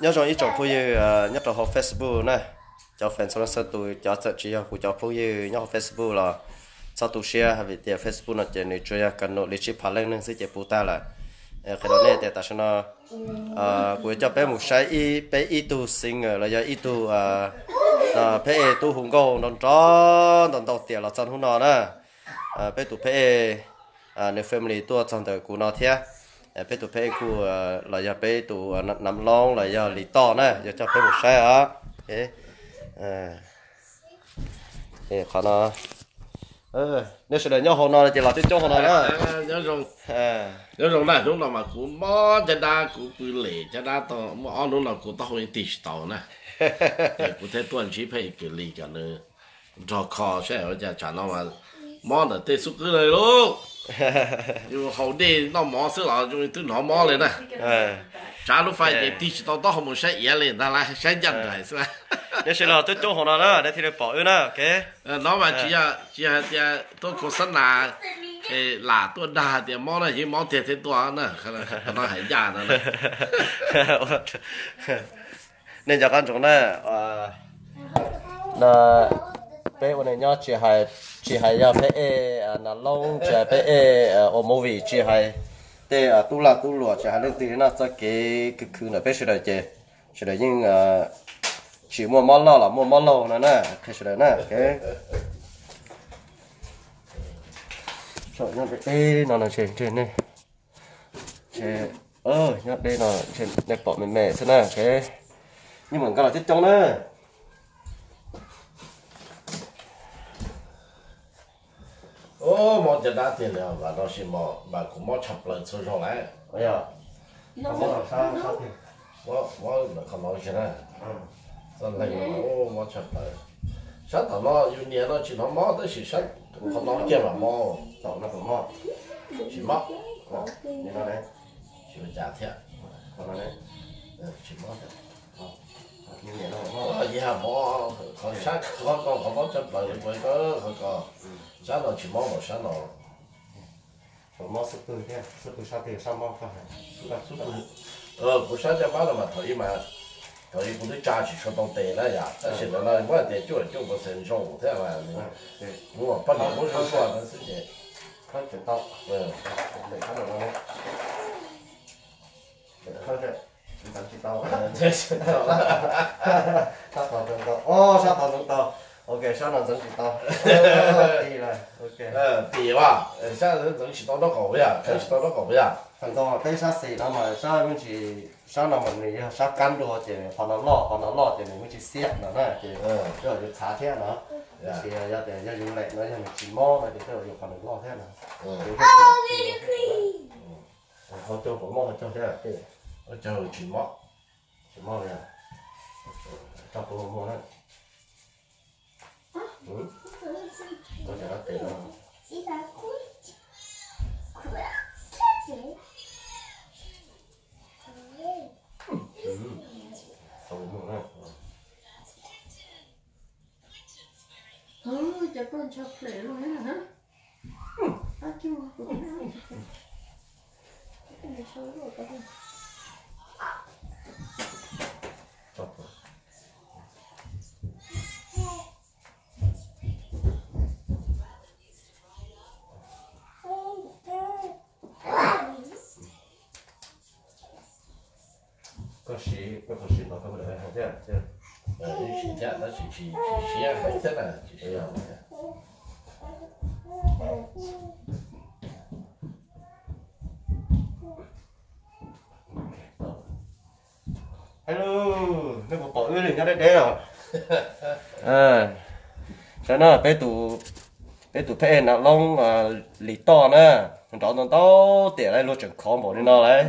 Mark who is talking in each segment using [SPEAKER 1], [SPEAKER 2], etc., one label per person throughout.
[SPEAKER 1] nhớ rồi ít chỗ phụ như nhớ chỗ học Facebook này. Cho fan sau số tôi cho thật chỉ của cho phụ như nhớ học Facebook là sau tôi share hay tiền Facebook nó chỉ nên chơi, cần nội lịch sử phá lên nên sẽ chỉ phụ ta là ờ, cái đó này thì ta sẽ nó ờ, à của cho bé một sai y, bé y tu sinh là do y tu à à bé e tu hùng câu non cho non đầu tiền là chân hùng nó nè. À bé tu bé e, à nếu family tu chân đời của nó thế bé tu bé của là do bé tu nằm long là do lý to nè do cho bé một sai á. Thế à thế khả năng ờ nếu là nhau hồ nó chỉ là cái chỗ hồ nó nữa
[SPEAKER 2] nhớ rồi
[SPEAKER 1] à
[SPEAKER 2] nhớ rồi này lúc nào mà cũng mò cho đa cũng cứ lệ cho đa to mò lúc nào cũng tao hơi tít tàu nè. Cũng thấy tuần chỉ phải cứ lì cả nữa cho kho sẽ ở nhà trả nó mà. Mò là tê xúc cứ này luôn nhưng hậu đi nó mò xứ là chúng tôi nó mò lên
[SPEAKER 1] à
[SPEAKER 2] trả lúc phải để tít tàu tao không muốn sẽ yên lên ta lại sẽ nhận này sẽ
[SPEAKER 1] nếu sẽ là cái chỗ hồ nó nữa để thì nó bỏ nữa ok
[SPEAKER 2] ờ nó mà chỉ là chỉ là chỉ là tôi có sẵn là ê là tôi đa thì mò này chỉ mò thiệt thiệt to nè khả năng nó hay già nữa
[SPEAKER 1] nên cho con chúng này à là bé hôm nay nhớ chỉ hay chỉ hay giờ bé e là long chỉ hay bé e ở movie chỉ hay để à tu là tu lúa chỉ hay lên tiền nó cho cái cái cứ là bé sẽ được chơi sẽ được nhưng à chỉ mua món lo là mua món lo nữa nè cái sẽ được nè cái Trời nó bị ê nó là trên trên này trên ơ nhớ đây là trên, đẹp bọn mềm mẹ thế này cái nhưng mà cái là chết trong nữa
[SPEAKER 2] ô mò cho đa tiền rồi và nó sẽ mò và cũng mò chập lên xuống số lại
[SPEAKER 1] bây giờ có món sao sao thì
[SPEAKER 2] mò mò là không nói chuyện này rồi lại mà ô mò chập lên sáng thằng nó yêu nhẹ nó chỉ nó mò tới chỉ sáng không nói chuyện mà mò
[SPEAKER 1] tao nó cũng mò
[SPEAKER 2] chỉ mò
[SPEAKER 1] như nó đấy
[SPEAKER 2] chỉ phải trả thiệt
[SPEAKER 1] còn nó đấy
[SPEAKER 2] chỉ mò thôi
[SPEAKER 1] như vậy nó cũng mò
[SPEAKER 2] gì hả mò còn sáng còn có có mò chập lên với cái có còn 上当去忙忙，上当
[SPEAKER 1] 了。上是多点，是多下点，上忙发还。是吧？
[SPEAKER 2] 是吧？呃，不上点班了嘛，他也蛮，他也不得假期去当爹了呀。那现在呢，没爹就就不成像我这
[SPEAKER 1] 样子。
[SPEAKER 2] 我本来不是说那事情，
[SPEAKER 1] 他去当。
[SPEAKER 2] 对，
[SPEAKER 1] 上当了。对，上是，你当去当。对，
[SPEAKER 2] 上当了。
[SPEAKER 1] 哈哈哈哈哈哈！上当当，哦，上当当当。ok sao nó giống chỉ tao tì ok.
[SPEAKER 2] Ờ tì quá sao nó giống chỉ tao nó cổ vậy cái chỉ nó cổ vậy
[SPEAKER 1] thằng tao cái sao xì mà sao mình chỉ sao nó mình nghĩ sao cắn đồ chỉ họ nó lo họ nó lo chỉ mình chỉ xiết nó này chỉ
[SPEAKER 2] ờ.
[SPEAKER 1] rồi chỉ thả thế nó. Thì giờ để giờ dùng lại nó giờ mình chỉ mò này thì rồi họ nó lo thế
[SPEAKER 2] nó
[SPEAKER 1] họ cho họ mò họ cho thế là
[SPEAKER 2] họ cho chỉ mò.
[SPEAKER 1] Chỉ mò vậy à? ờ, cho họ này ừ tôi sẽ nói tiền nó ừ không mò này
[SPEAKER 3] Ừ, chắc con chọc lệ luôn đấy hả? À, chưa, cũng không. Để số rồi các bạn.
[SPEAKER 1] cho của có sĩ có có sĩ nó có được hay thế thế
[SPEAKER 2] 呃你请假那去去去去还在呢去去啊
[SPEAKER 1] hello nó có bỏ ư thì nhá đấy đấy rồi à cho nó bé tụ bé tụ thế nó long à lì to nè đó nó to tiền này luôn chẳng khó bỏ đi nó đấy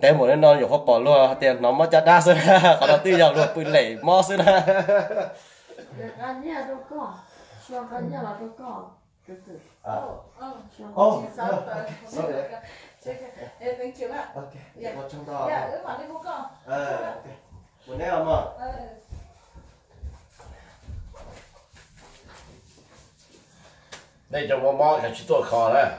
[SPEAKER 1] แต่หมดแน่นอนอยู่เขาปอดรัวเตียนน้องมาจะด้าซึ่งเขาตีอยากรัวปืนเหล่มอซึ่งนะเด็กอันเนี้ยตัวก่อชวนกันเนี่ยเราตัวก่อโอ้โอ้ชวนกันเนี่ยเราตัวก่อ
[SPEAKER 4] 네, 땡큐 봐.
[SPEAKER 1] 오케이. 예. 뭐좀 더. 야, 이거 많이
[SPEAKER 4] 볼까?
[SPEAKER 1] 예. 오케이. 뭐네 엄마. 예.
[SPEAKER 2] đây trong bó mó là chỉ tôi khó đấy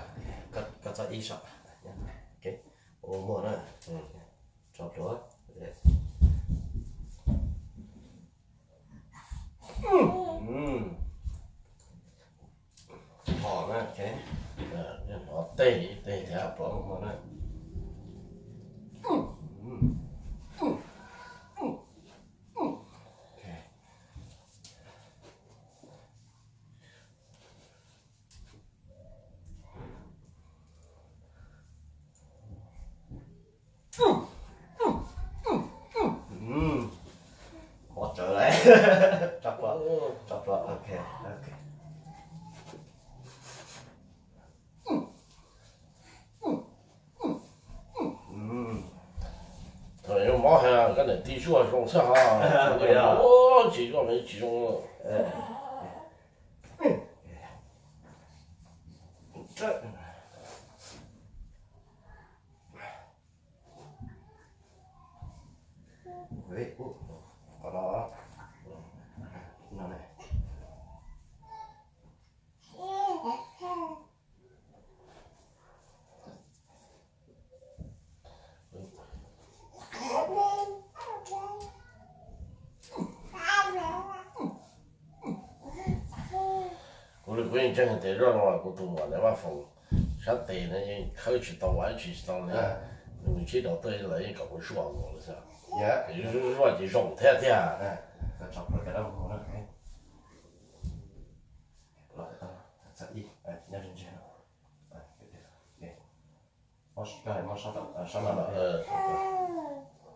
[SPEAKER 1] trở lại Chọc vào Chọc vào Ok Ok Ừm.
[SPEAKER 2] rồi mà ha cái này đi xuống xuống sao ha
[SPEAKER 1] Vậy à?
[SPEAKER 2] ô chỉ có mấy chỉ trong
[SPEAKER 1] Đấy, ú, có
[SPEAKER 2] 我哋嗰阵真系地咗我个度话你话phòng sát tiền này khởi chỉ tàu ai chỉ tàu này mình chỉ đầu tới là cái cầu số rồi là sao
[SPEAKER 1] Dạ
[SPEAKER 2] thì rồi chỉ rộng thế thế à
[SPEAKER 1] Nè, ta chọc vào cái đầu của nó cái Rồi, ta sẽ đi Đấy, nhớ trên trên Đấy, cái này Đây Nó cái này nó sao đâu, à, sao nào đấy
[SPEAKER 2] ờ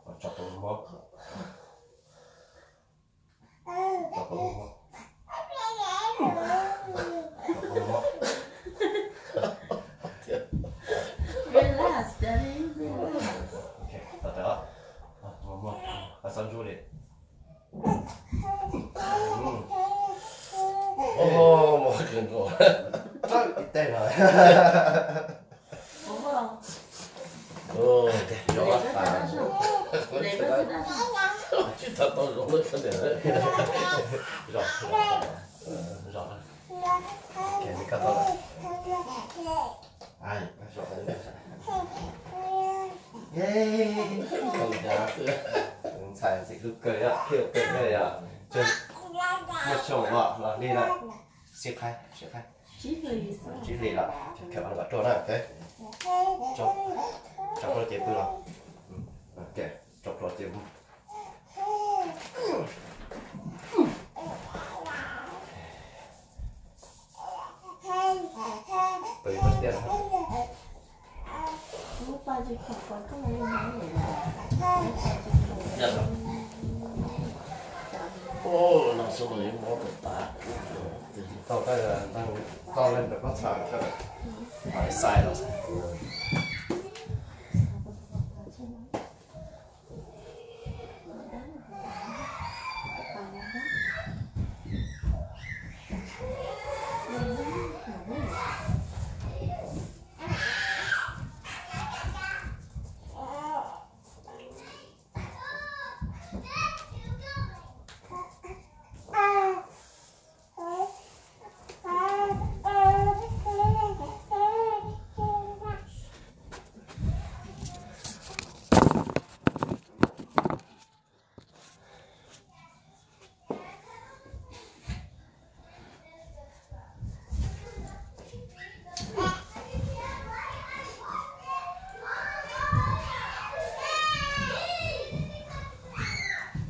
[SPEAKER 1] Nó chọc vào mốc Yeah. Yay
[SPEAKER 2] không giá
[SPEAKER 1] Ừ, Xài sẽ cứ cười á, kiểu cười à Chân một chồng vợ là đi lại Xếp khai, xếp khai
[SPEAKER 3] Chỉ lì sao?
[SPEAKER 1] Chỉ kiểu ăn bắt trộn này, ok Chọc Chọc nó tiếp bự Ok, chọc nó tiếp Bởi tiền hả?
[SPEAKER 3] Lúc ba chỉ học có cái này nói vậy là
[SPEAKER 2] nhận ô nó số này mua được ta
[SPEAKER 1] Tao cái là đang to lên được nó xài cho Phải xài nó xài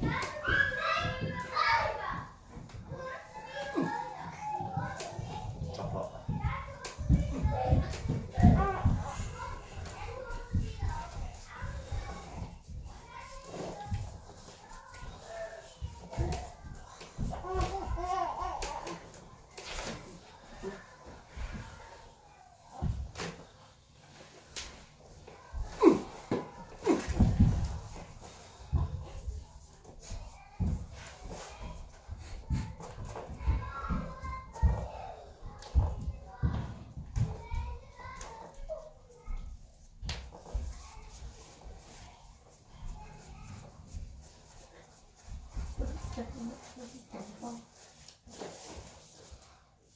[SPEAKER 1] Chọc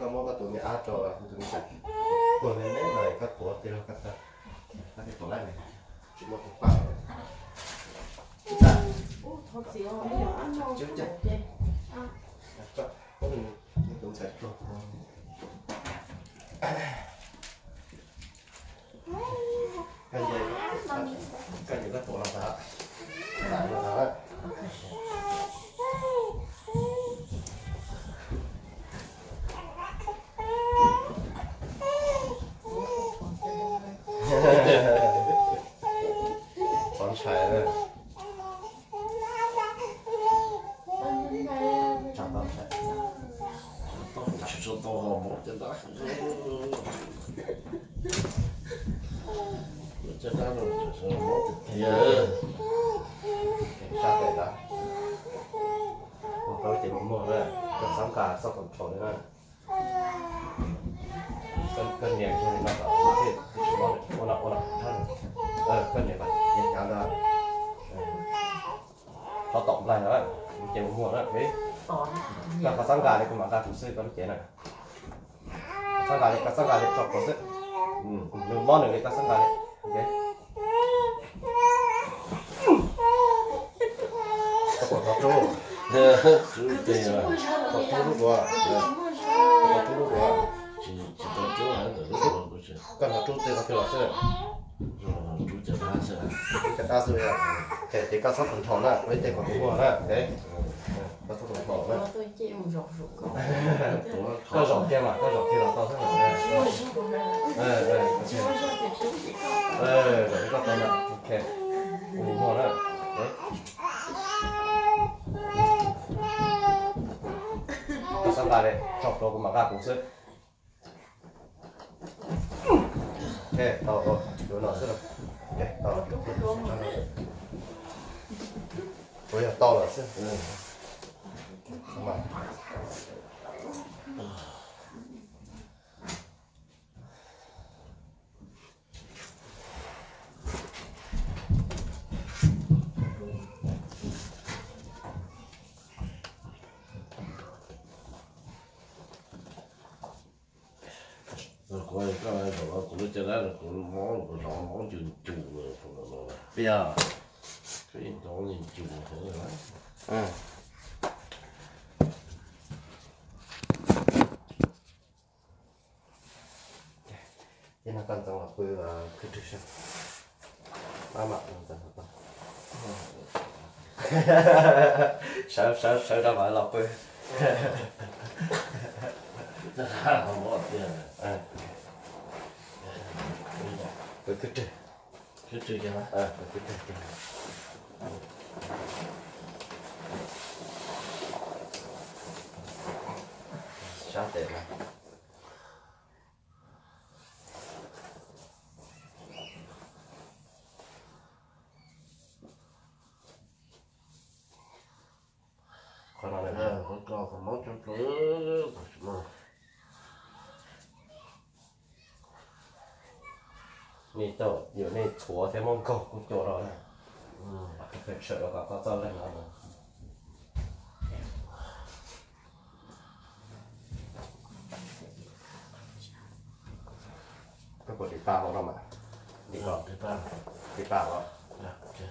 [SPEAKER 1] ก็มองก็ตัวนี้อาจอตัวนี้ตั
[SPEAKER 3] วนี้ไม่ไหนก็
[SPEAKER 1] ตั
[SPEAKER 3] ว
[SPEAKER 1] เตี้
[SPEAKER 3] ย
[SPEAKER 1] ก็ตัวก็ตัวแรกเลยชิมก็ป้าจ้ะโอ้
[SPEAKER 3] ทอ
[SPEAKER 1] ดเสี
[SPEAKER 2] ยวไม่ยอมจ้ะจ้ะก็ก็มีตัว
[SPEAKER 1] ใส่ตัวกันใหญ่กันใหญ่ก็ตัวเรา Nó tổng lại rồi, chỉ mua rồi, thế.
[SPEAKER 3] tỏi.
[SPEAKER 1] Các cái sắm cả này cũng mà ra chủ sư có cái này. Sắm cả này, các sắm cả này chọc có sức.
[SPEAKER 2] 嗯，
[SPEAKER 1] Đừng món được các sắm cả này. Ok. Có quả có trâu.
[SPEAKER 2] 就是对了，
[SPEAKER 1] có trâu lúc rồi. có trâu lúc rồi.
[SPEAKER 2] 几几到九还是多少不是？
[SPEAKER 1] Cần là trâu tiền là cái là sẽ
[SPEAKER 2] 嗯，主角他是，
[SPEAKER 1] cái ta sẽ là Để để các sắp phần tròn á, với tiền còn đúng rồi á, đấy. Các
[SPEAKER 3] rổ cổ.
[SPEAKER 2] 多
[SPEAKER 1] Các
[SPEAKER 2] 靠
[SPEAKER 1] giỏ kia mà, các giỏ kia là to
[SPEAKER 3] chua ra.
[SPEAKER 1] Ờ, ờ,
[SPEAKER 3] thì thì có.
[SPEAKER 1] Ờ, rồi các con ạ. Ok. Đúng rồi đó. Đấy. Sắp lại đây, chọc đồ của mà ra cũng sức. Ok, to rồi, đồ nó rất là. Ok, to rồi. Ôi, to là sức.
[SPEAKER 2] 嗯
[SPEAKER 1] ，Không phải.
[SPEAKER 2] rồi coi cái này của nó cũng cho nó cũng món của nó món chừng chù rồi của nó
[SPEAKER 1] Bây giờ
[SPEAKER 2] cái đó nhìn chù thế rồi
[SPEAKER 1] Ừ thế là cần rằng là quê và cứ trực sao ba mặt là rằng là sợ sợ sợ ra phải lọc quê
[SPEAKER 2] rất là không có tiền
[SPEAKER 1] à quê cứ trực
[SPEAKER 2] cứ trực cho nó
[SPEAKER 1] à cứ
[SPEAKER 2] trực
[SPEAKER 1] cho nó sao thế này 你就
[SPEAKER 2] 有那
[SPEAKER 1] 撮才
[SPEAKER 2] 蒙狗狗叫了
[SPEAKER 1] 呢，嗯，可吃了搞搞糟了呢。不过第八号了嘛？第八，第八，第八号。对。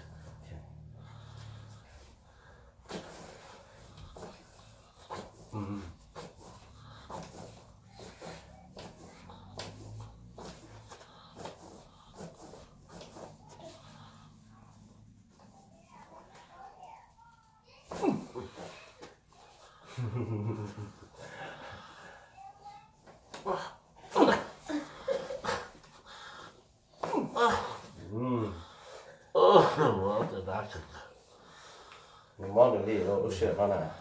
[SPEAKER 1] 嗯，我这咋整啊？你忙着练肉，学上了。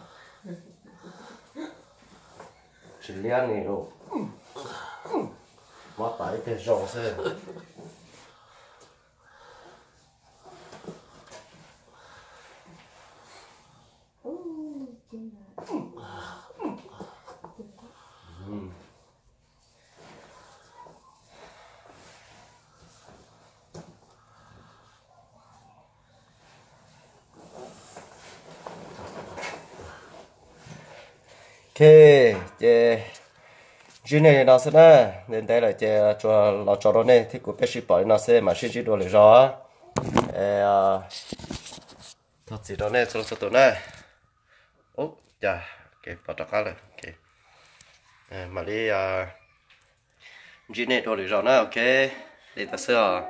[SPEAKER 1] 是练
[SPEAKER 3] 的肉，我
[SPEAKER 1] 打一。Thế chị chuyện này nó sẽ nè nên đây là chị cho nó cho nó này thì cũng biết sự bảo nó sẽ mà xin chỉ đồ được rõ à, thật gì đó này cho nó tụi này. Ô dạ ok bắt đầu cái rồi ok. Mà đi à chuyện này đồ được rõ nè ok. Để ta sửa